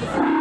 Yes!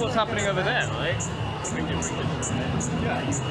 What's happening over there, right? は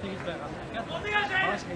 お願いします。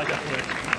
Weiter vorwärts.